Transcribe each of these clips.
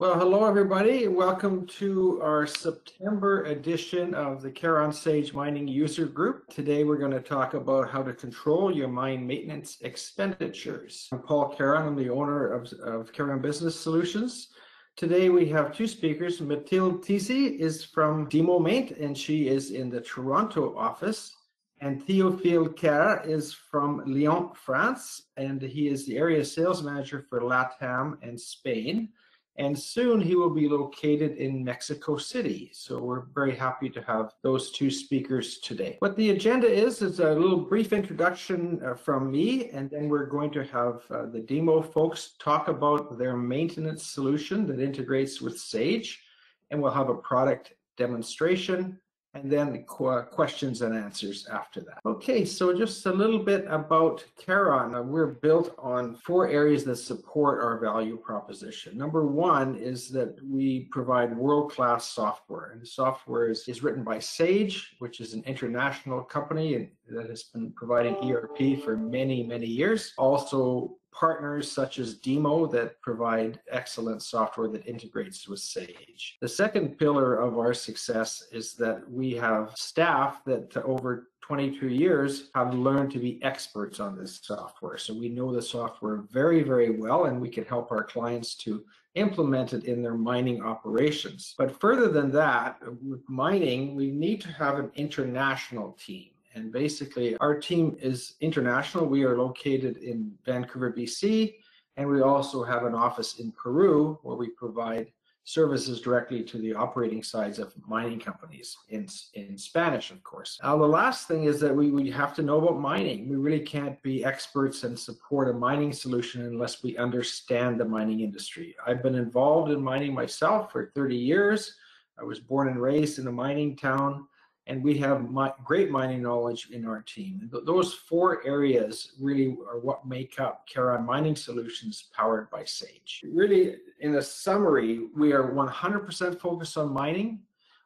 Well, hello everybody. Welcome to our September edition of the Caron Sage Mining User Group. Today we're going to talk about how to control your mine maintenance expenditures. I'm Paul Caron. I'm the owner of, of Caron Business Solutions. Today we have two speakers. Mathilde Tisi is from DIMO Maint and she is in the Toronto office. And Theophile Kerr is from Lyon, France, and he is the area sales manager for LATAM and Spain and soon he will be located in Mexico City. So we're very happy to have those two speakers today. What the agenda is, is a little brief introduction uh, from me, and then we're going to have uh, the DIMO folks talk about their maintenance solution that integrates with Sage, and we'll have a product demonstration and then qu questions and answers after that. Okay, so just a little bit about Caron. Uh, we're built on four areas that support our value proposition. Number one is that we provide world-class software, and the software is, is written by Sage, which is an international company that has been providing ERP for many, many years. Also partners such as DIMO that provide excellent software that integrates with Sage. The second pillar of our success is that we have staff that over 22 years have learned to be experts on this software. So we know the software very, very well, and we can help our clients to implement it in their mining operations. But further than that, with mining, we need to have an international team. And basically, our team is international. We are located in Vancouver, BC, and we also have an office in Peru where we provide services directly to the operating sides of mining companies in, in Spanish, of course. Now, the last thing is that we, we have to know about mining. We really can't be experts and support a mining solution unless we understand the mining industry. I've been involved in mining myself for 30 years. I was born and raised in a mining town and we have my, great mining knowledge in our team. Th those four areas really are what make up Caron Mining Solutions powered by Sage. Really, in a summary, we are 100% focused on mining.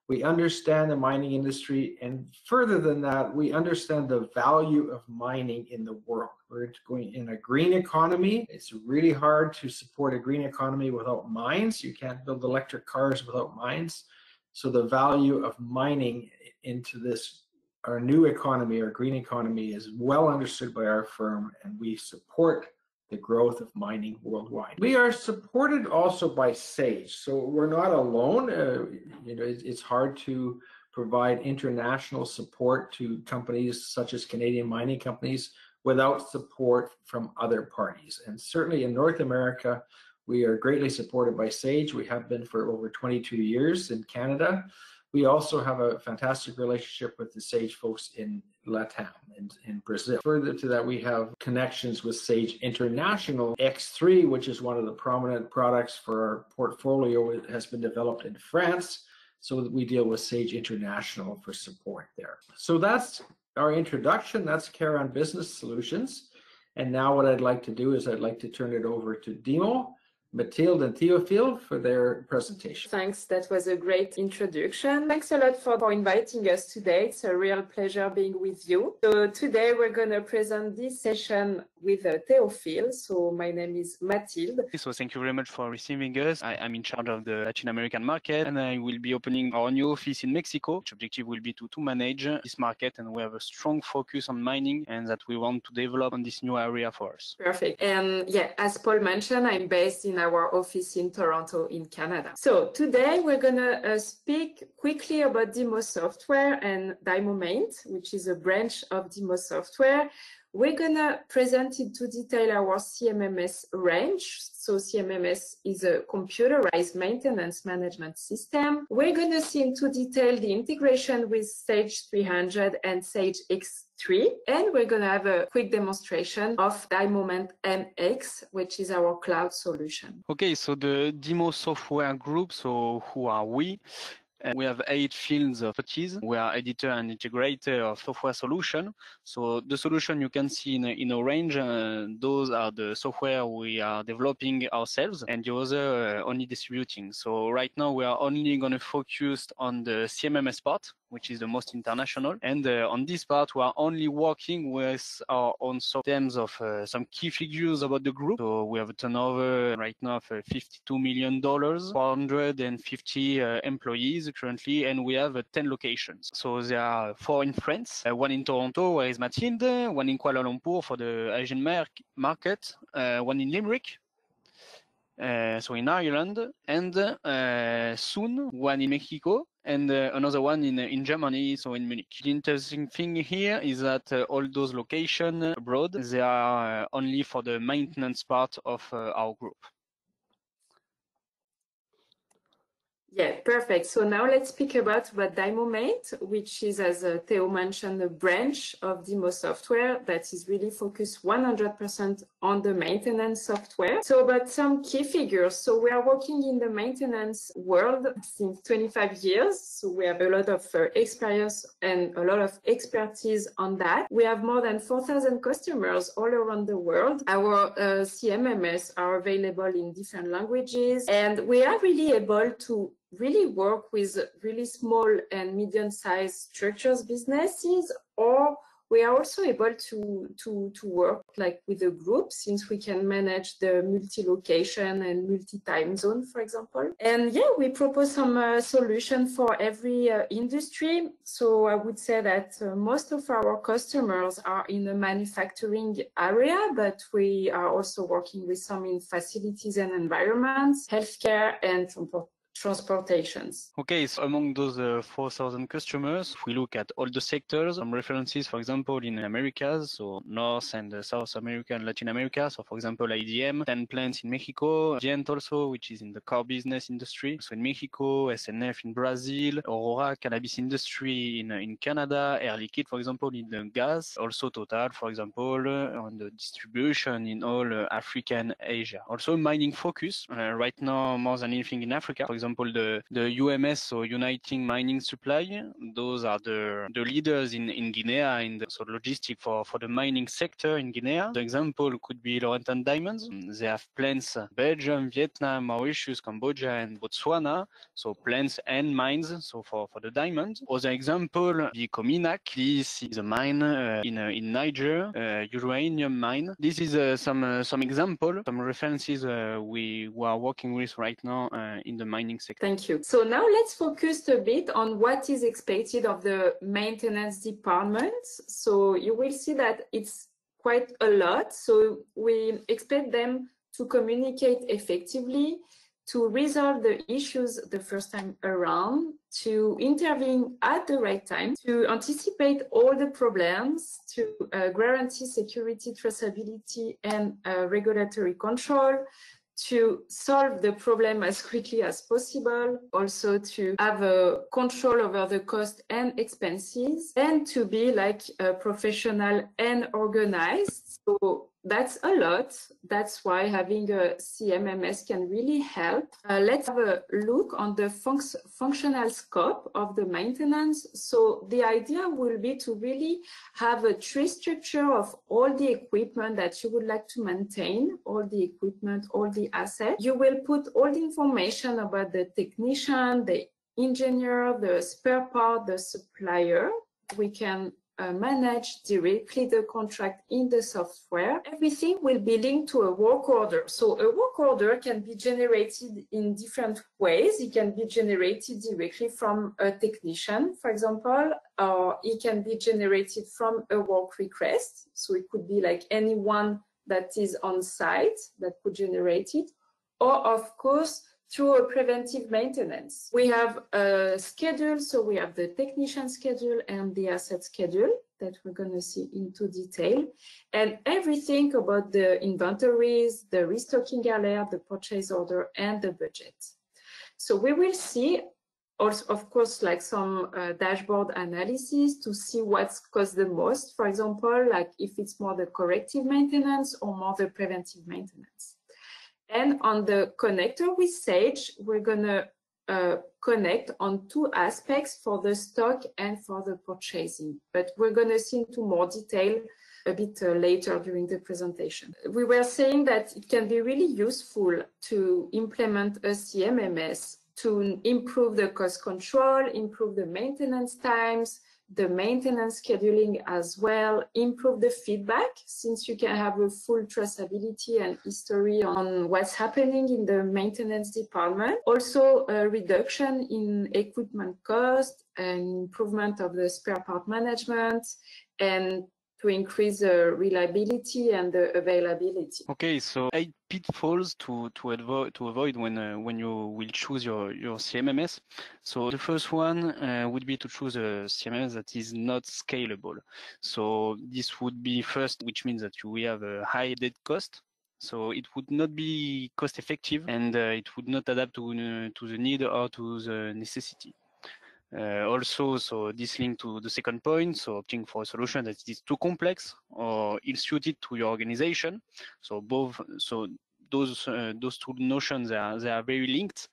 We understand the mining industry, and further than that, we understand the value of mining in the world. We're going in a green economy. It's really hard to support a green economy without mines. You can't build electric cars without mines. So the value of mining into this our new economy, our green economy, is well understood by our firm, and we support the growth of mining worldwide. We are supported also by Sage, so we're not alone. Uh, you know, it, it's hard to provide international support to companies such as Canadian mining companies without support from other parties. And certainly in North America, we are greatly supported by Sage. We have been for over 22 years in Canada. We also have a fantastic relationship with the Sage folks in Latam and in Brazil. Further to that, we have connections with Sage International. X3, which is one of the prominent products for our portfolio, it has been developed in France. So that we deal with Sage International for support there. So that's our introduction. That's Caron Business Solutions. And now what I'd like to do is I'd like to turn it over to DIMO Mathilde and Theophile for their presentation. Thanks, that was a great introduction. Thanks a lot for, for inviting us today. It's a real pleasure being with you. So today we're going to present this session with uh, Theophile. So my name is Mathilde. So thank you very much for receiving us. I am in charge of the Latin American market and I will be opening our new office in Mexico. Which objective will be to, to manage this market and we have a strong focus on mining and that we want to develop on this new area for us. Perfect. And yeah, as Paul mentioned, I'm based in our office in Toronto in Canada. So today we're going to uh, speak quickly about DIMO Software and DIMO Maint, which is a branch of DIMO Software. We're going to present into detail our CMMS range. So CMMS is a computerized maintenance management system. We're going to see into detail the integration with Sage 300 and Sage X 3 and we're going to have a quick demonstration of DIMO Maint MX which is our cloud solution. Okay, so the DIMO software group, so who are we? And we have eight fields of expertise. We are editor and integrator of software solution. So the solution you can see in, in orange, uh, those are the software we are developing ourselves and the other uh, only distributing. So right now we are only going to focus on the CMMS part which is the most international. And uh, on this part, we are only working with our own so terms of uh, some key figures about the group. So we have a turnover right now of uh, 52 million dollars, 450 uh, employees currently, and we have uh, 10 locations. So there are four in France, uh, one in Toronto, where is Mathilde, one in Kuala Lumpur for the Asian mar market, one in Limerick, uh, so in Ireland, and uh, soon one in Mexico, and uh, another one in uh, in Germany, so in Munich. The interesting thing here is that uh, all those locations abroad, they are uh, only for the maintenance part of our group. Yeah, perfect. So now let's speak about what DIMO Maint, which is, as uh, Theo mentioned, a branch of DIMO software that is really focused 100% on the maintenance software. So about some key figures. So we are working in the maintenance world since 25 years. So we have a lot of uh, experience and a lot of expertise on that. We have more than 4,000 customers all around the world. Our uh, CMMS are available in different languages and we are really able to really work with really small and medium-sized structures businesses or we are also able to, to, to work like with a group since we can manage the multi-location and multi-time zone, for example. And yeah, we propose some uh, solution for every uh, industry. So I would say that uh, most of our customers are in the manufacturing area, but we are also working with some in facilities and environments, healthcare and transport transportations. Okay, so among those uh, 4,000 customers, we look at all the sectors, some references, for example, in Americas, so North and uh, South America and Latin America. So, for example, IDM, 10 plants in Mexico, Gent also, which is in the car business industry. So in Mexico, SNF in Brazil, Aurora cannabis industry in, uh, in Canada, Air Liquide, for example, in the gas, also Total, for example, uh, on the distribution in all uh, Africa and Asia. Also mining focus, uh, right now more than anything in Africa. For example, example, the, the UMS, so United Mining Supply, those are the, the leaders in, in Guinea so logistic for, for the mining sector in Guinea. The example could be Laurelton Diamonds. They have plants Belgium, Vietnam, Mauritius, Cambodia, and Botswana. So plants and mines, so for, for the diamonds. Other example, the COMINAK. This is a mine uh, in, uh, in Niger, uh, uranium mine. This is uh, some uh, some example, some references uh, we, we are working with right now in the mining Thank you. So now let's focus a bit on what is expected of the maintenance department. So you will see that it's quite a lot. So we expect them to communicate effectively, to resolve the issues the first time around, to intervene at the right time, to anticipate all the problems, to uh, guarantee security, traceability, and uh, regulatory control, to solve the problem as quickly as possible, also to have a control over the cost and expenses, and to be like a professional and organized. So that's a lot. That's why having a CMMS can really help. Uh, let's have a look on the func functional scope of the maintenance. So the idea will be to really have a tree structure of all the equipment that you would like to maintain, all the equipment, all the assets. You will put all the information about the technician, the engineer, the spare part, the supplier. We can uh, manage directly the contract in the software, everything will be linked to a work order. So a work order can be generated in different ways. It can be generated directly from a technician, for example, or it can be generated from a work request. So it could be like anyone that is on site that could generate it. Or of course, through a preventive maintenance. We have a schedule, so we have the technician schedule and the asset schedule that we're going to see into detail, and everything about the inventories, the restocking alert, the purchase order, and the budget. So we will see also, of course, like some uh, dashboard analysis to see what's cost the most. For example, like if it's more the corrective maintenance or more the preventive maintenance. And on the connector with Sage, we're going to uh, connect on two aspects for the stock and for the purchasing. But we're going to see into more detail a bit uh, later during the presentation. We were saying that it can be really useful to implement a CMMS to improve the cost control, improve the maintenance times, the maintenance scheduling as well, improve the feedback since you can have a full traceability and history on what's happening in the maintenance department. Also a reduction in equipment cost and improvement of the spare part management and to increase the reliability and the availability. Okay, so eight pitfalls to to avoid to avoid when uh, when you will choose your your CMMS. So the first one uh, would be to choose a CMMS that is not scalable. So this would be first, which means that you will have a high dead cost. So it would not be cost effective and uh, it would not adapt to uh, to the need or to the necessity. Uh, also, so this link to the second point, so opting for a solution that is too complex or ill-suited to your organization. So both, so those uh, those two notions are they are very linked.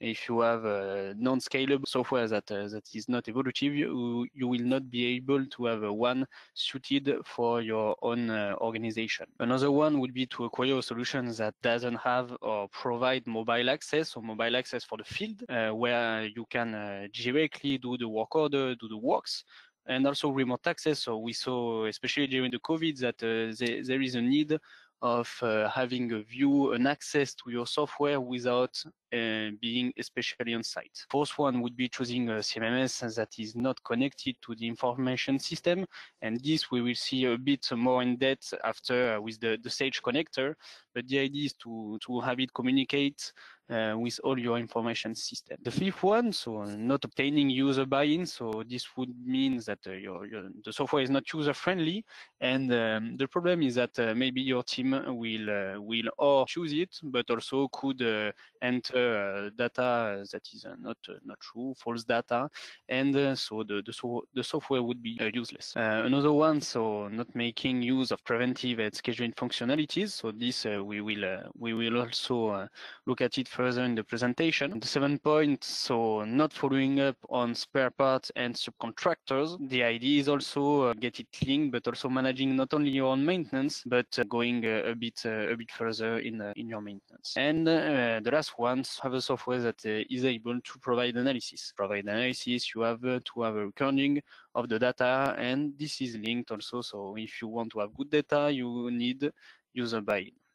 If you have a non-scalable software that uh, that is not evolutive, you you will not be able to have one suited for your own uh, organization. Another one would be to acquire a solution that doesn't have or provide mobile access or mobile access for the field, uh, where you can uh, directly do the work order, do the works and also remote access. So we saw, especially during the COVID, that uh, there, there is a need of uh, having a view, an access to your software without uh, being especially on site. Fourth one would be choosing a CMMS that is not connected to the information system. And this we will see a bit more in depth after uh, with the, the Sage connector. But the idea is to, to have it communicate uh, with all your information system. The fifth one, so not obtaining user buy-in. So this would mean that uh, your, your, the software is not user friendly. And um, the problem is that uh, maybe your team will uh, will or choose it, but also could uh, enter data that is not not true, false data, and so the the, so the, software would be useless. another one, so not making use of preventive and scheduling functionalities. So this we will we will also look at it further in the presentation. The seventh point, so not following up on spare parts and subcontractors. The idea is also uh, get it linked, but also managing not only your own maintenance, but uh, going uh, a bit a bit further in in your maintenance. And the last one, have a software that is able to provide analysis. Provide analysis, you have to have a recording of the data, and this is linked also. So if you want to have good data, you need user buy-in.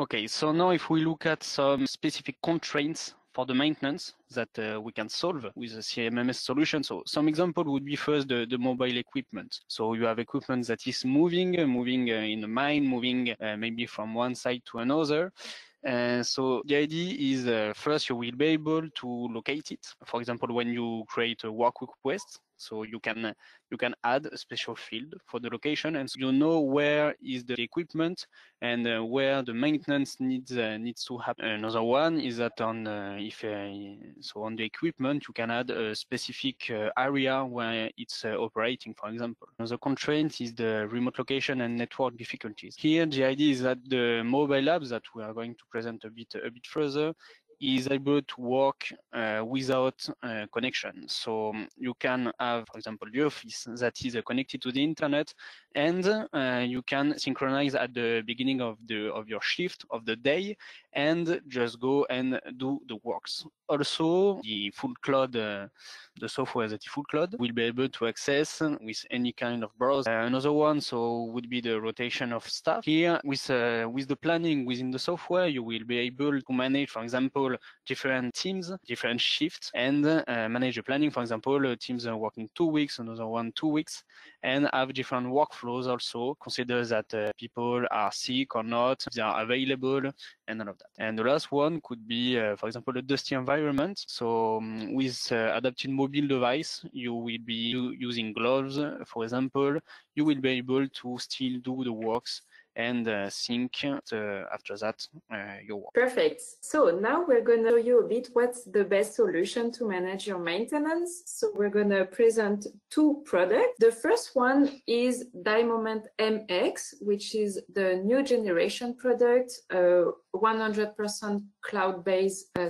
Okay, so now if we look at some specific constraints for the maintenance that uh, we can solve with a CMMS solution. So some example would be first the, the mobile equipment. So you have equipment that is moving, uh, moving uh, in a mine, moving uh, maybe from one side to another. And so the idea is uh, first you will be able to locate it. For example, when you create a work request, so you can you can add a special field for the location, and so you know where is the equipment and uh, where the maintenance needs uh, needs to happen. Another one is that on uh, if uh, so on the equipment you can add a specific uh, area where it's uh, operating, for example. Another constraint is the remote location and network difficulties. Here the idea is that the mobile apps that we are going to present a bit a bit further is able to work uh, without uh, connection. So um, you can have, for example, the office that is uh, connected to the internet, and uh, you can synchronize at the beginning of the of your shift of the day, and just go and do the works. Also, the full cloud, uh, the software that is full cloud will be able to access with any kind of browser. Uh, another one, so would be the rotation of staff. Here, with with the planning within the software, you will be able to manage, for example, different teams, different shifts, and uh, manage the planning. For example, uh, teams are working two weeks, another one two weeks, and have different workflows also. Consider that uh, people are sick or not, they are available, and all of that. And the last one could be, uh, for example, a dusty environment. So um, with uh, adapted mobile device, you will be using gloves, for example, you will be able to still do the works and uh, sync uh, after that uh, your work. Perfect. So now we're going to show you a bit what's the best solution to manage your maintenance. So we're going to present two products. The first one is DIMO Maint MX, which is the new generation product uh, 100% cloud-based uh.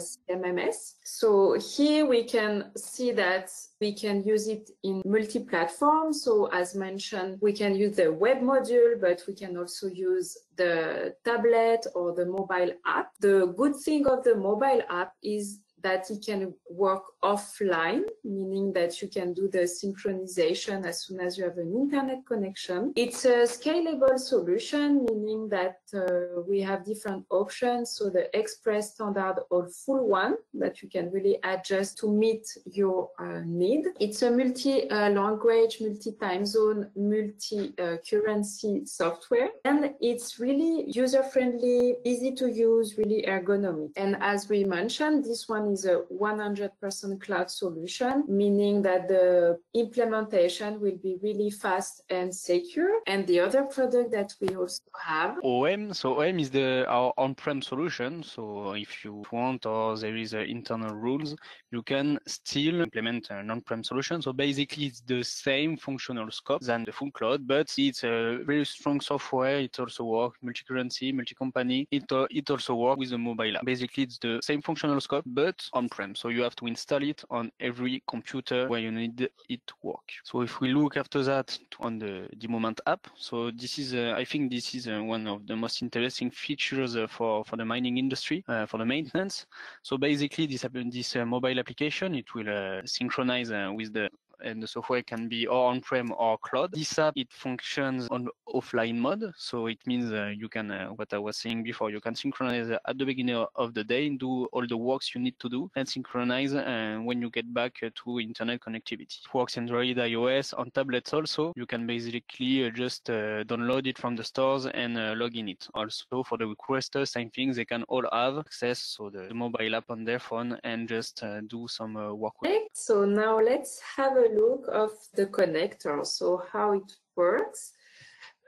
So here we can see that we can use it in multi-platform. So as mentioned, we can use the web module, but we can also use the tablet or the mobile app. The good thing of the mobile app is that it can work offline, meaning that you can do the synchronization as soon as you have an internet connection. It's a scalable solution, meaning that uh, we have different options. So the express standard or full one that you can really adjust to meet your uh, need. It's a multi-language, uh, multi-time zone, multi-currency software. And it's really user-friendly, easy to use, really ergonomic. And as we mentioned, this one is a 100% cloud solution, meaning that the implementation will be really fast and secure. And the other product that we also have. OM, so OM is the our on-prem solution. So if you want or there is internal rules, you can still implement an on-prem solution. So basically it's the same functional scope than the full cloud, but it's a very strong software. It also works multi-currency, multi-company. It, it also works with the mobile app. Basically it's the same functional scope, but on-prem. So you have to install it on every computer where you need it to work. So if we look after that on the, the Moment app, so this is, uh, I think this is uh, one of the most interesting features uh, for, for the mining industry, uh, for the maintenance. So basically this, this uh, mobile application, it will uh, synchronize with the and the software can be or on-prem or cloud. This app, it functions on offline mode. So it means uh, you can, uh, what I was saying before, you can synchronize at the beginning of the day, and do all the works you need to do and synchronize uh, when you get back uh, to internet connectivity. It works Android, iOS, on tablets also. You can basically uh, just uh, download it from the stores and log in it. Also for the requesters, same thing, they can all have access, so the, mobile app on their phone and just do some work. With. So now let's have a look of the connector, so how it works.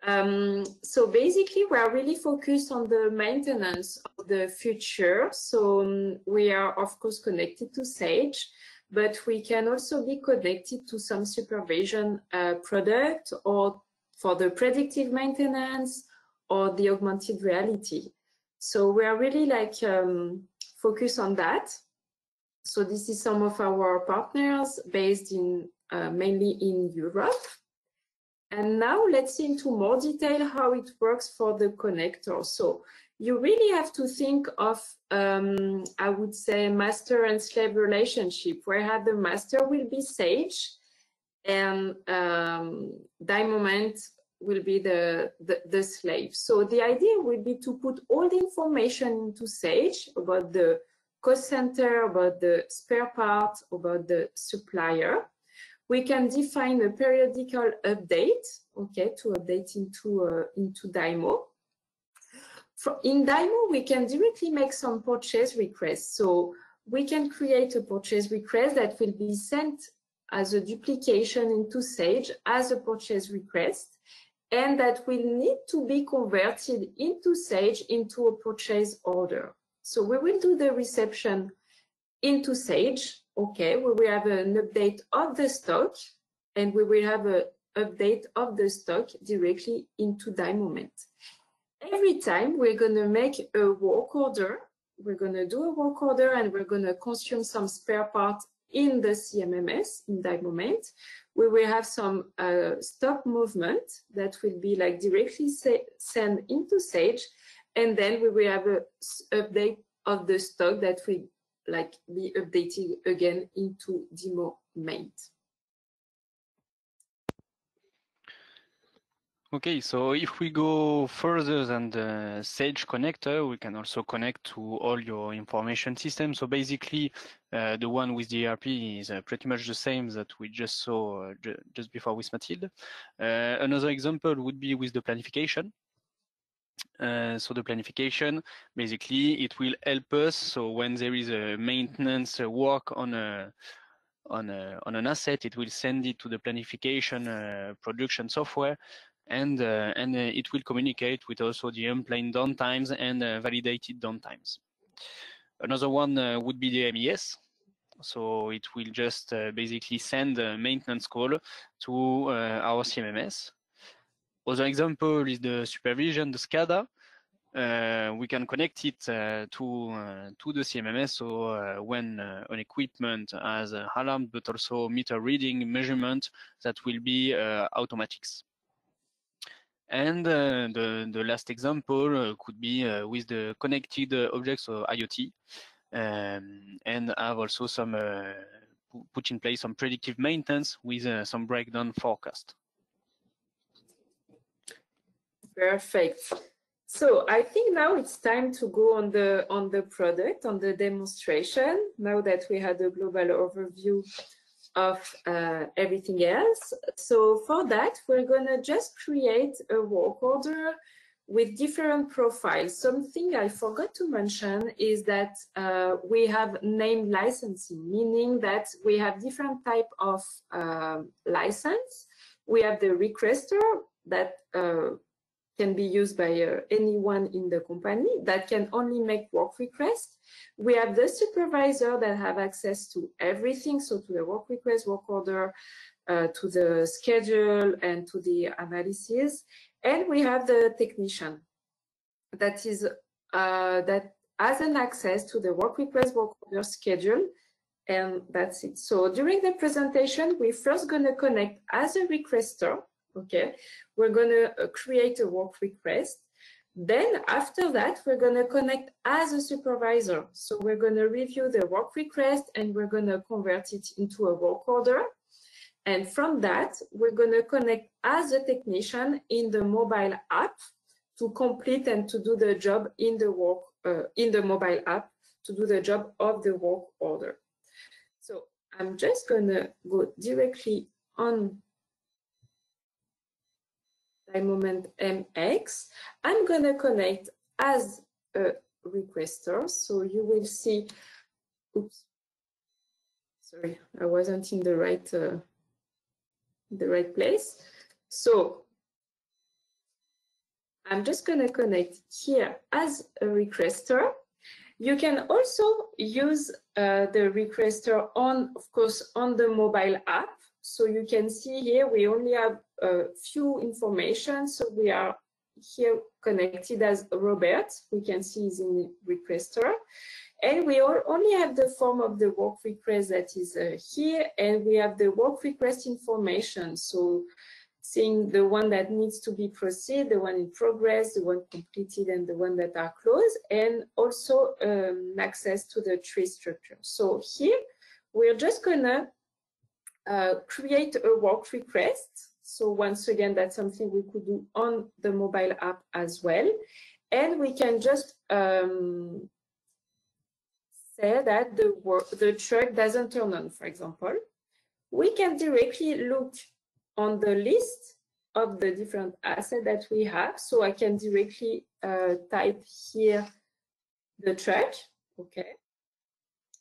Um, so basically, we are really focused on the maintenance of the future. So um, we are, of course, connected to Sage, but we can also be connected to some supervision uh, product or for the predictive maintenance or the augmented reality. So we are really like um, focused on that. So this is some of our partners based in uh, mainly in Europe. And now let's see into more detail how it works for the connector. So you really have to think of, um, I would say, master and slave relationship, where the master will be Sage and um, DIMO Maint will be the, the, the, slave. So the idea would be to put all the information into Sage about the cost center, about the spare part, about the supplier. We can define a periodical update, okay, to update into, uh, into DIMO. In DIMO, we can directly make some purchase requests. So we can create a purchase request that will be sent as a duplication into Sage as a purchase request, and that will need to be converted into Sage into a purchase order. So we will do the reception into Sage. Okay, we will have an update of the stock and we will have an update of the stock directly into DIMO Maint. Every time we're going to make a work order, we're going to do a work order and we're going to consume some spare part in the CMMS, in DIMO Maint. We will have some uh, stock movement that will be like directly sent into Sage and then we will have an update of the stock that will like be updated again into DIMO Maint. Okay, so if we go further than the Sage connector, we can also connect to all your information systems. So basically, uh, the one with the ERP is uh, pretty much the same that we just saw uh, just before with Mathilde. Uh, another example would be with the planification. Uh, so the planification, basically, it will help us. So when there is a maintenance uh, work on a on a, on an asset, it will send it to the planification uh, production software, and uh, and uh, it will communicate with also the unplanned downtimes and validated downtimes. Another one would be the MES. So it will just basically send a maintenance call to our CMMS other example is the supervision, the SCADA. uh, we can connect it uh, to uh, to the CMMS. So uh, when uh, an equipment has an alarm, but also meter reading measurement, that will be automatics. And the the last example could be with the connected objects, or IoT, um, and have also some put in place some predictive maintenance with some breakdown forecast. Perfect. So I think now it's time to go on the on the product, on the demonstration, now that we had a global overview of uh, everything else. So for that, we're gonna just create a work order with different profiles. Something I forgot to mention is that uh, we have named licensing, meaning that we have different type of uh, license. We have the requester that uh, can be used by uh, anyone in the company that can only make work requests. We have the supervisor that have access to everything, so to the work request, work order, uh, to the schedule and to the analysis. And we have the technician that is uh, that has an access to the work request, work order schedule, and that's it. So during the presentation, we're first going to connect as a requester okay? We're gonna uh, create a work request. Then after that, we're gonna connect as a supervisor. So we're gonna review the work request and we're gonna convert it into a work order. And from that, we're gonna connect as a technician in the mobile app to complete and to do the job in the work, uh, in the mobile app to do the job of the work order. So I'm just gonna go directly on moment mx. I'm going to connect as a requester. So you will see, oops, sorry, I wasn't in the right, uh, the right place. So I'm just going to connect here as a requester. You can also use uh, the requester on, of course, on the mobile app. So you can see here, we only have few information. So we are here connected as Robert. We can see is in requester. And we only have the form of the work request that is uh, here, and we have the work request information. So seeing the one that needs to be proceed, the one in progress, the one completed, and the one that are closed, and also um, access to the tree structure. So here, we're just gonna uh, create a work request. So once again, that's something we could do on the mobile app as well. And we can just um, say that the, work, the truck doesn't turn on, for example. We can directly look on the list of the different assets that we have. So I can directly uh, type here the truck, okay?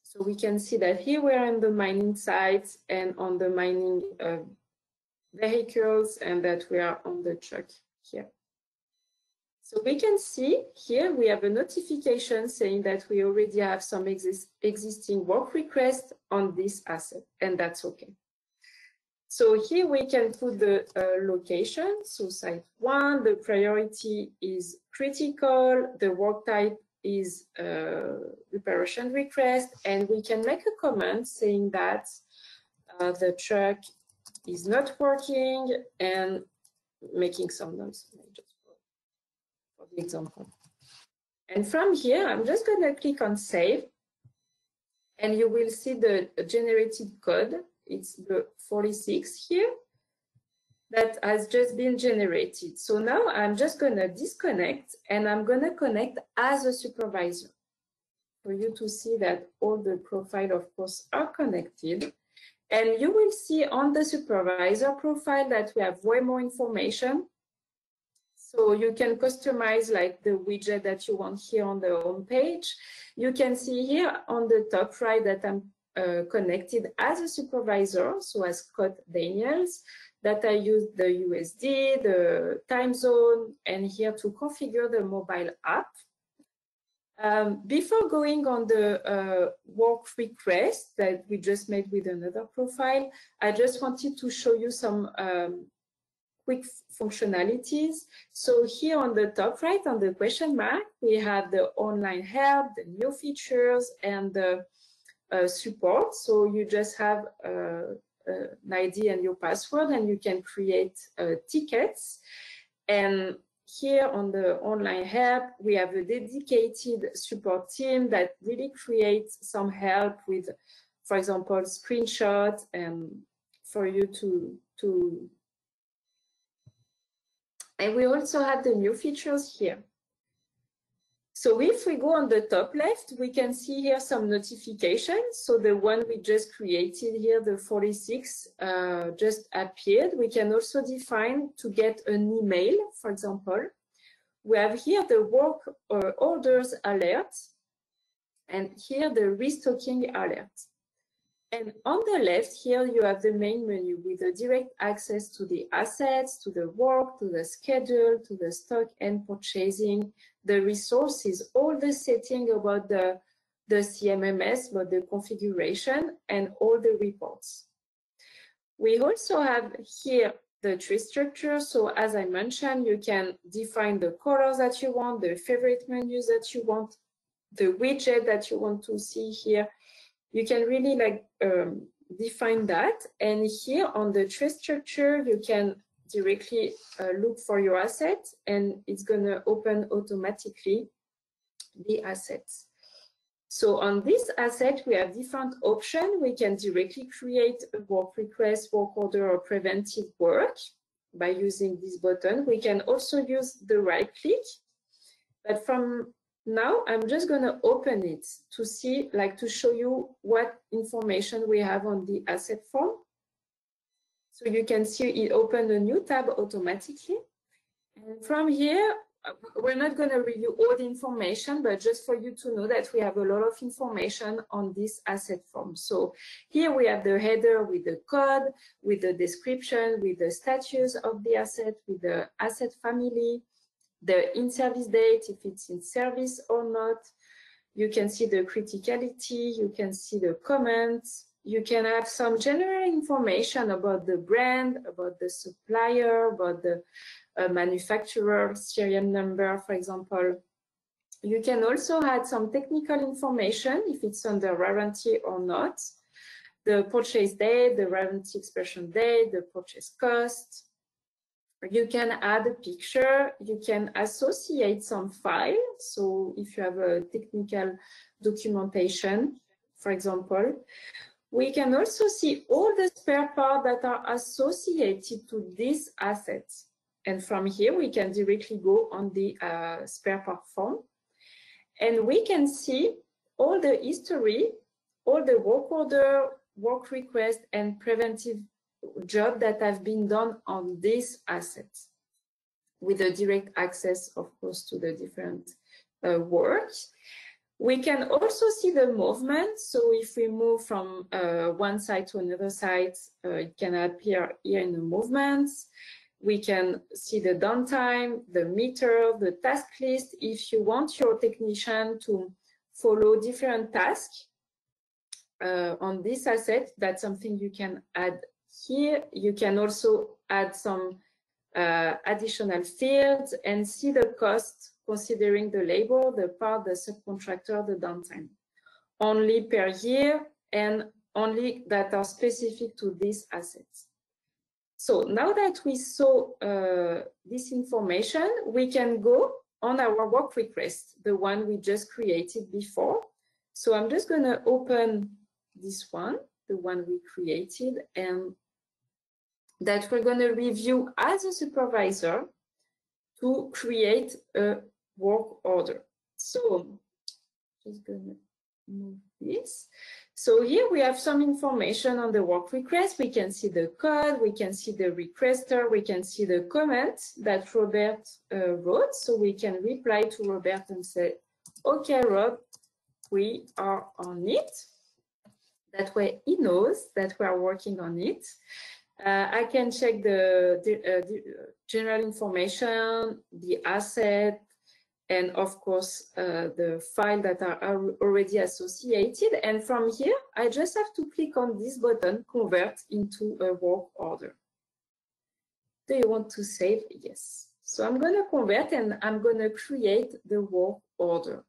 So we can see that here we are on the mining sites and on the mining uh, vehicles and that we are on the truck here. So we can see here we have a notification saying that we already have some exist existing work requests on this asset and that's okay. So here we can put the uh, location. So site one, the priority is critical, the work type is a reparation request, and we can make a comment saying that uh, the truck is not working and making some noise just for, the example. And from here, I'm just going to click on save and you will see the generated code. It's the 46 here that has just been generated. So now I'm just going to disconnect and I'm going to connect as a supervisor for you to see that all the profile, of course, are connected. And you will see on the supervisor profile that we have way more information. So you can customize like the widget that you want here on the home page. You can see here on the top right that I'm uh, connected as a supervisor, so as Scott Daniels that I use the USD, the time zone, and here to configure the mobile app. Um, before going on the uh, work request that we just made with another profile, I just wanted to show you some um, quick functionalities. So here on the top right, on the question mark, we have the online help, the new features, and the uh, support. So you just have uh, uh an ID and your password, and you can create uh, tickets. And here on the online help, we have a dedicated support team that really creates some help with, for example, screenshots and for you to, to and we also have the new features here. So if we go on the top left, we can see here some notifications. So the one we just created here, the 46, uh, just appeared. We can also define to get an email, for example. We have here the work uh, orders alert, and here the restocking alert. And on the left here, you have the main menu with a direct access to the assets, to the work, to the schedule, to the stock and purchasing, the resources, all the setting about the, the CMMS, about the configuration and all the reports. We also have here the tree structure. So as I mentioned, you can define the colors that you want, the favorite menus that you want, the widget that you want to see here, you can really like um, define that. And here on the tree structure, you can directly uh, look for your asset and it's gonna open automatically the assets. So on this asset, we have different options. We can directly create a work request, work order, or preventive work by using this button. We can also use the right click. But from now I'm just going to open it to see, like to show you what information we have on the asset form. So you can see it opened a new tab automatically. And from here, we're not going to review all the information, but just for you to know that we have a lot of information on this asset form. So here we have the header with the code, with the description, with the status of the asset, with the asset family, the in-service date, if it's in service or not. You can see the criticality, you can see the comments, you can have some general information about the brand, about the supplier, about the uh, manufacturer, serial number, for example. You can also add some technical information if it's under warranty or not, the purchase date, the warranty expiration date, the purchase cost, you can add a picture, you can associate some file. So if you have a technical documentation, for example, we can also see all the spare parts that are associated to this asset. And from here, we can directly go on the uh, spare part form. And we can see all the history, all the work order, work request, and preventive job that have been done on these assets with a direct access, of course, to the different uh, work. We can also see the movement. So if we move from uh, one side to another side, uh, it can appear here in the movements. We can see the downtime, the meter, the task list. If you want your technician to follow different tasks uh, on this asset, that's something you can add here you can also add some uh, additional fields and see the cost considering the labor, the part, the subcontractor, the downtime. Only per year and only that are specific to these assets. So now that we saw uh, this information, we can go on our work request, the one we just created before. So I'm just going to open this one, the one we created, and that we're going to review as a supervisor to create a work order. So just going to move this. So here we have some information on the work request. We can see the code, we can see the requester, we can see the comment that Robert uh, wrote. So we can reply to Robert and say, okay, Rob, we are on it. That way he knows that we are working on it. Uh, I can check the, the, uh, the, general information, the asset, and of course uh, the file that are, are, already associated. And from here, I just have to click on this button, convert into a work order. Do you want to save? Yes. So I'm going to convert and I'm going to create the work order.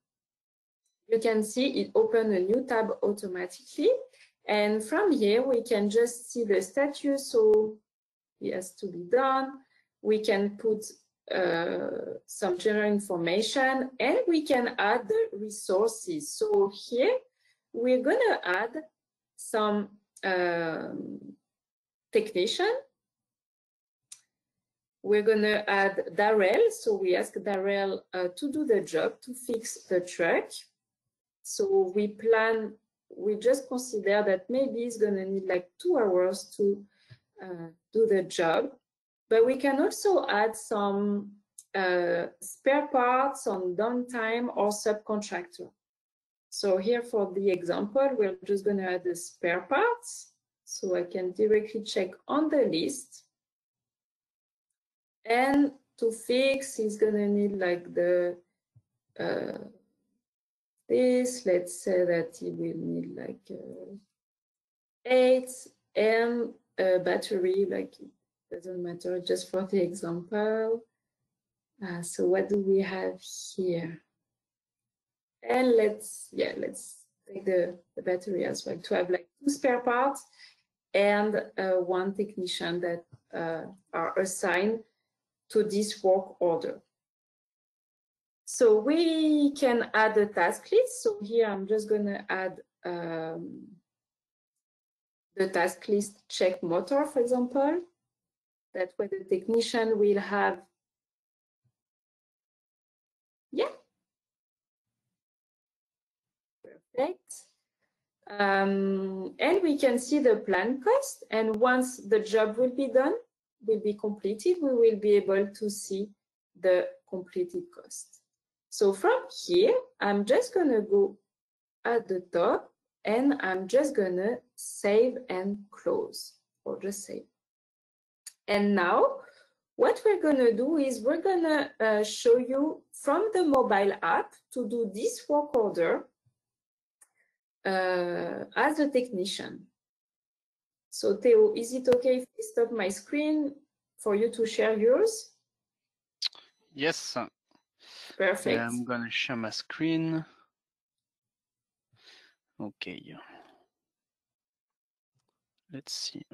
You can see it open a new tab automatically. And from here, we can just see the status. So it has to be done. We can put uh, some general information and we can add the resources. So here, we're going to add some um, technician we're going to add Darrell. So we ask Darrell uh, to do the job to fix the truck. So we plan, we just consider that maybe it's going to need like two hours to uh, do the job. But we can also add some uh, spare parts on downtime or subcontractor. So here for the example, we're just going to add the spare parts. So I can directly check on the list and to fix, he's gonna need like the uh, this. Let's say that he will need like uh, eight and a battery. Like it doesn't matter. Just for the example. Uh, so what do we have here? And let's yeah let's take the, the battery as well to have like two spare parts and uh, one technician that uh, are assigned to this work order. So we can add a task list. So here I'm just going to add um, the task list check motor, for example. That way the technician will have, yeah. Perfect. Um, and we can see the plan cost. And once the job will be done, will be completed, we will be able to see the completed cost. So from here, I'm just going to go at the top and I'm just going to save and close or just save. And now what we're going to do is we're going to uh, show you from the mobile app to do this work order uh, as a technician. So Theo, is it okay if I stop my screen for you to share yours? Yes. Perfect. I'm gonna share my screen. Okay. Let's see.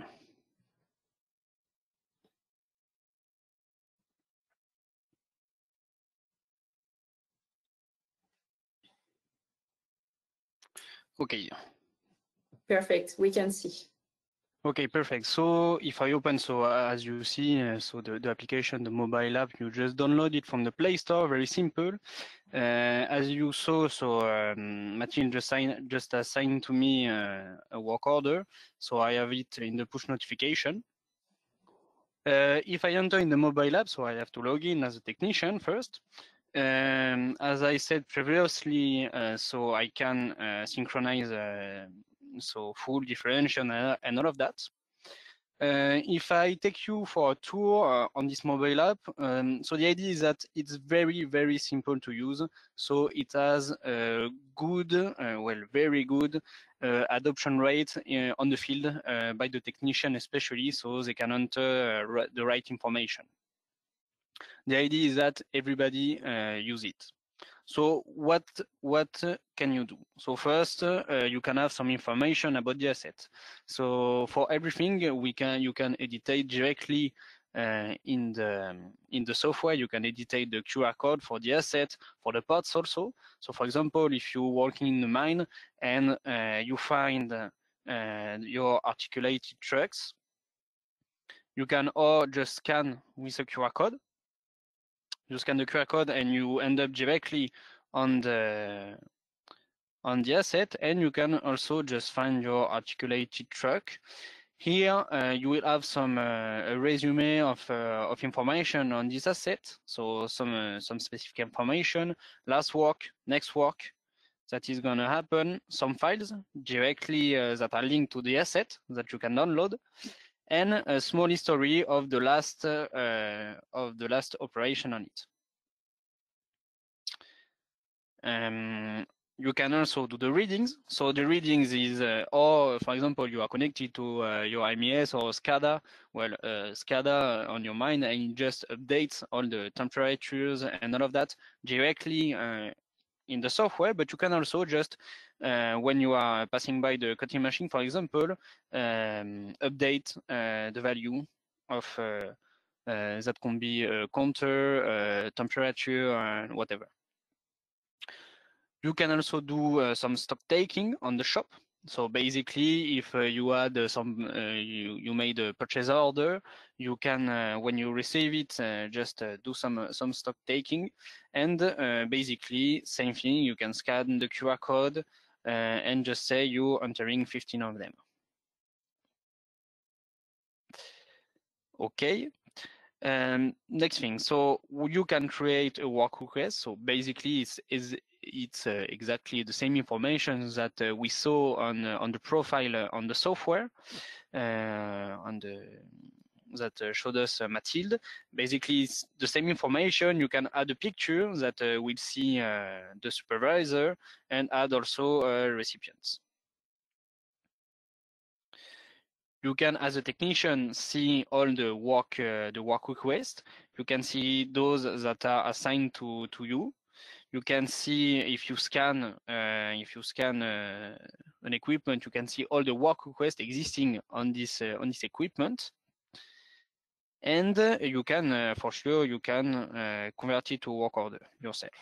Okay. Perfect. We can see. Okay, perfect. So if I open, so uh, as you see, uh, so the, the application, the mobile app, you just download it from the Play Store, very simple. Uh, as you saw, so um, Martin just, sign, just assigned to me uh, a work order, so I have it in the push notification. Uh, if I enter in the mobile app, so I have to log in as a technician first. Um, as I said previously, uh, so I can synchronize so full differential and, and all of that. Uh, if I take you for a tour uh, on this mobile app, um, so the idea is that it's very, very simple to use. So it has a good, uh, well, very good uh, adoption rate uh, on the field uh, by the technician especially, so they can enter the right information. The idea is that everybody use it. So what what can you do? So first, uh, you can have some information about the asset. So for everything, we can you can edit directly uh, in the in the software. You can edit the QR code for the asset for the parts also. So for example, if you're working in the mine and uh, you find uh, your articulated trucks, you can or just scan with a QR code you scan the QR code and you end up directly on the on the asset and you can also just find your articulated truck. Here uh, you will have some uh, a resume of uh, of information on this asset. So some uh, some specific information last work next work that is going to happen some files directly uh, that are linked to the asset that you can download and a small history of the last uh, of the last operation on it. Um, you can also do the readings. So the readings is, uh, or for example, you are connected to uh, your MES or SCADA. Well, uh, SCADA on your mind and it just updates all the temperatures and all of that directly uh, in the software. But you can also just, uh, when you are passing by the cutting machine, for example, um, update uh, the value of that can be counter, temperature, and whatever. You can also do uh, some stock taking on the shop. So basically, if uh, you had uh, some, you, you made a purchase order, you can, when you receive it, just do some some stock taking, and basically same thing. You can scan the QR code and just say you entering 15 of them. Okay, um, next thing, so you can create a work request. So basically, it's, it's, it's uh, exactly the same information that uh, we saw on uh, on the profile uh, on the software, uh, on the that uh, showed us Mathilde. Basically, it's the same information. You can add a picture that will see the supervisor and add also recipients. you can, as a technician, see all the work uh, the work requests. You can see those that are assigned to to you. You can see if you scan uh, if you scan uh, an equipment, you can see all the work requests existing on this uh, on this equipment. And uh, you can, uh, for sure, you can convert it to work order yourself.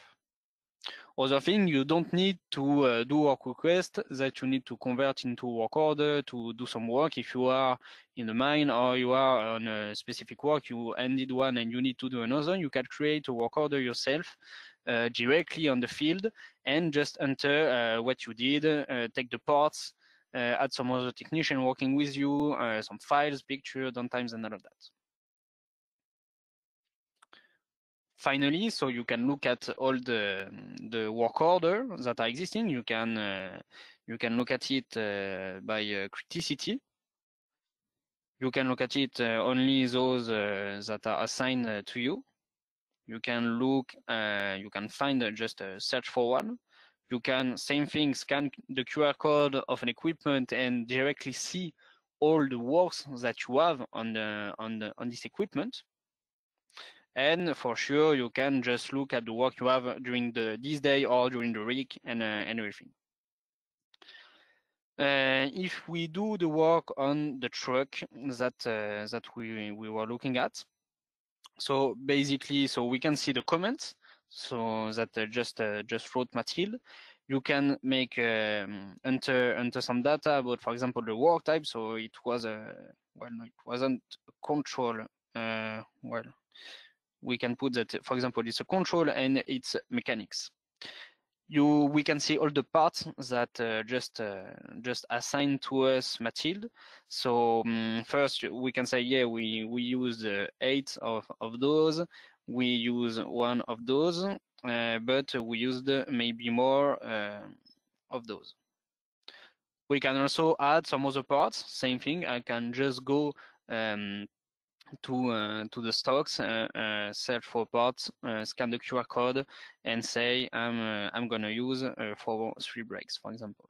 Other thing, you don't need to uh, do work request that you need to convert into work order to do some work. If you are in the mine or you are on a specific work, you ended one and you need to do another, you can create a work order yourself uh, directly on the field and just enter uh, what you did, uh, take the parts, uh, add some other technician working with you, uh, some files, picture, downtimes, and all of that. Finally, so you can look at all the the work order that are existing. You can uh, you can look at it uh, by uh, criticity. You can look at it uh, only those uh, that are assigned to you. You can look, you can find just a search for one. You can same thing scan the QR code of an equipment and directly see all the works that you have on the on the on this equipment and for sure you can just look at the work you have during the this day or during the week and, uh, and everything. Uh, if we do the work on the truck that uh, that we we were looking at, so basically, so we can see the comments. So that uh, just uh, just wrote Mathilde. You can make um, enter enter some data about, for example, the work type. So it was a well, it wasn't control. Uh, well, we can put that, for example, it's a control and it's mechanics. You, we can see all the parts that uh, just uh, just assigned to us Mathilde. So um, first we can say, yeah, we we use uh, eight of of those. We use one of those, uh, but we used maybe more uh, of those. We can also add some other parts. Same thing. I can just go um, to uh, to the stocks, uh, uh, search for parts, scan the QR code, and say I'm I'm gonna use for three brakes, for example.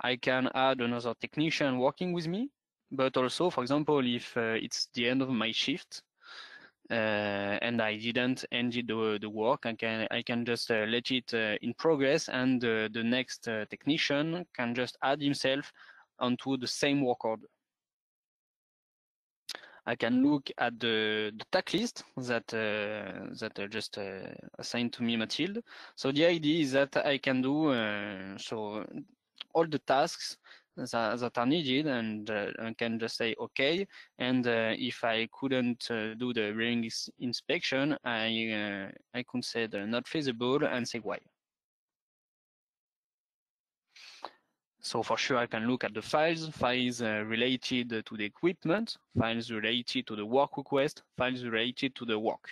I can add another technician working with me, but also, for example, if it's the end of my shift, uh, and I didn't end the, the work. I can I can just uh, let it uh, in progress, and the next technician can just add himself onto the same work order. I can look at the, the task list that uh, that uh, just uh, assigned to me Mathilde. So the idea is that I can do uh, so all the tasks that, that are needed, and uh, I can just say okay. And if I couldn't do the ring inspection, I I could say not feasible and say why. So for sure, I can look at the files, files uh, related to the equipment, files related to the work request, files related to the work.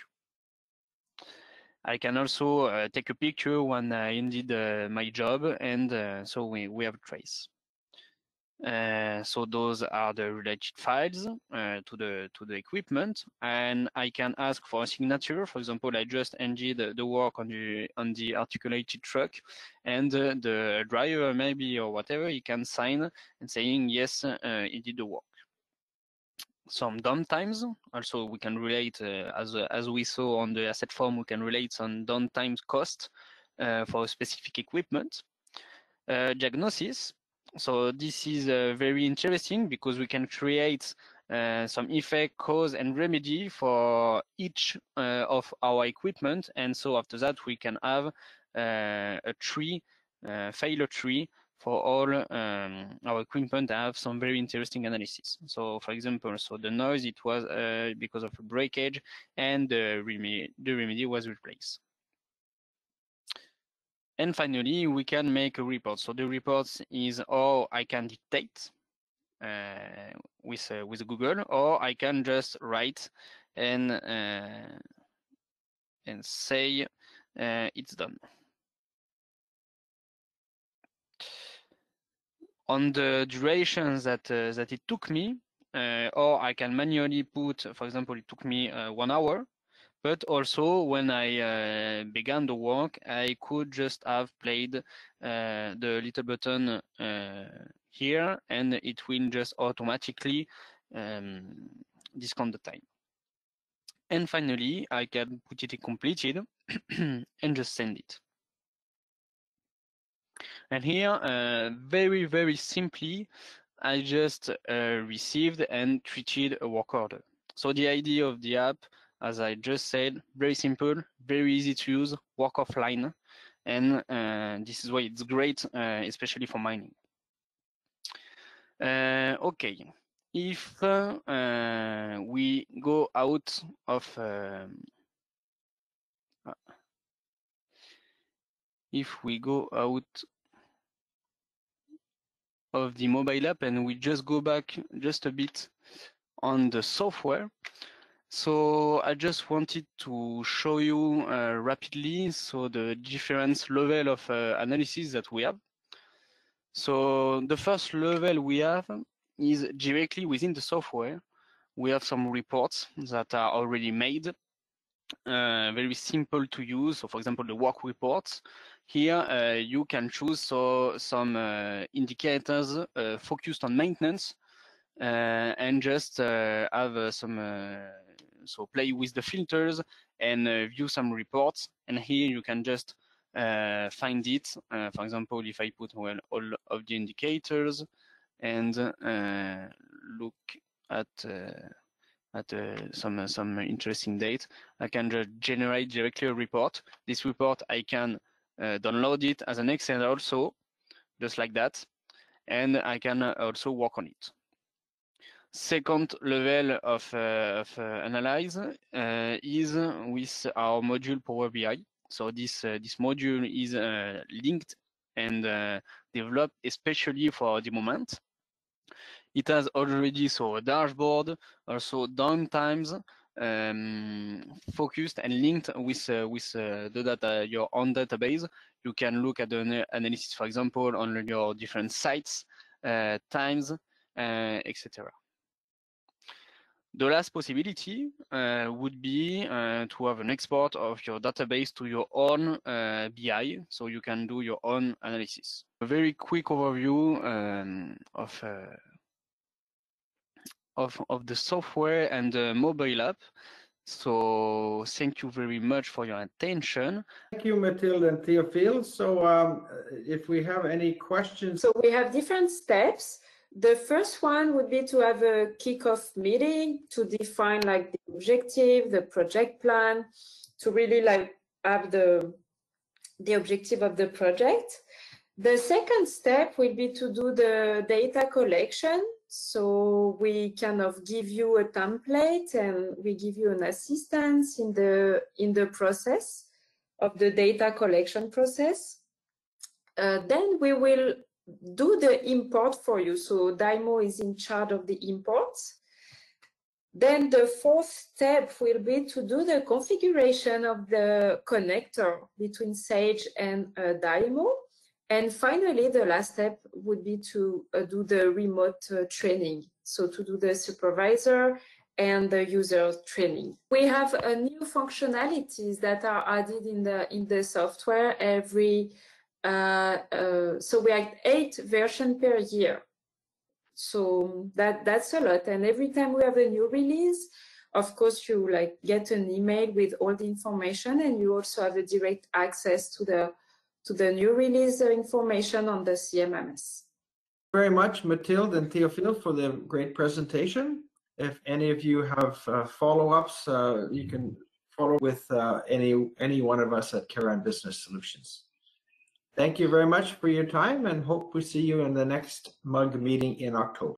I can also uh, take a picture when I ended uh, my job, and uh, so we, we have a trace. Uh, so those are the related files uh, to the to the equipment, and I can ask for a signature. For example, I just ended the, the work on the on the articulated truck, and uh, the driver maybe or whatever he can sign and saying yes, uh, he did the work. Some downtimes also we can relate uh, as as we saw on the asset form. We can relate some downtime cost for specific equipment. diagnosis so this is uh, very interesting because we can create uh, some effect, cause, and remedy for each uh, of our equipment. And so after that, we can have uh, a tree, uh, failure tree for all um, our equipment have some very interesting analysis. So for example, so the noise, it was uh, because of a breakage and the remedy, the remedy was replaced. And finally, we can make a report. So the report is, or I can dictate uh, with uh, with Google, or I can just write and uh, and say uh, it's done. On the durations that uh, that it took me, uh, or I can manually put, for example, it took me one hour but also when I uh, began the work, I could just have played uh, the little button uh, here and it will just automatically um, discount the time. And finally, I can put it completed and just send it. And here, uh, very, very simply, I just uh, received and treated a work order. So the idea of the app as I just said, very simple, very easy to use, work offline. And uh, this is why it's great, uh, especially for mining. Uh, okay, if uh, we go out of um, if we go out of the mobile app and we just go back just a bit on the software, so I just wanted to show you uh, rapidly so the different level of uh, analysis that we have. So the first level we have is directly within the software. We have some reports that are already made, uh, very simple to use. So for example, the work reports. Here uh, you can choose so some uh, indicators uh, focused on maintenance and just have some so play with the filters and uh, view some reports. And here you can just uh, find it. Uh, for example, if I put well all of the indicators and look at at uh, some uh, some interesting date, I can just generate directly a report. This report I can uh, download it as an Excel also, just like that, and I can also work on it. Second level of, uh, of uh, analyze uh, is with our module Power BI. So this this module is linked and developed especially for DIMO Maint. It has already so a dashboard, also downtimes, um, focused and linked with uh, with uh, the data your own database. You can look at the analysis, for example, on your different sites, uh, times, etc. The last possibility uh, would be uh, to have an export of your database to your own uh, BI, so you can do your own analysis. A very quick overview um, of, uh, of, of the software and the mobile app. So thank you very much for your attention. Thank you, Mathilde and Theophile. So um, if we have any questions. So we have different steps. The first one would be to have a kickoff meeting to define like the objective, the project plan, to really like have the the objective of the project. The second step will be to do the data collection. So we kind of give you a template and we give you an assistance in the in the process of the data collection process. Uh, then we will do the import for you. So DIMO is in charge of the imports. Then the fourth step will be to do the configuration of the connector between Sage and uh, DIMO. And finally, the last step would be to uh, do the remote uh, training. So to do the supervisor and the user training. We have uh, new functionalities that are added in the in the software every. Uh, uh, so we have eight version per year. So that that's a lot. And every time we have a new release, of course, you like get an email with all the information, and you also have a direct access to the to the new release information on the CMMS. Very much, Mathilde and Theophile, for the great presentation. If any of you have uh, follow-ups, uh, you can follow with uh, any any one of us at Caron Business Solutions. Thank you very much for your time and hope we see you in the next MUG meeting in October.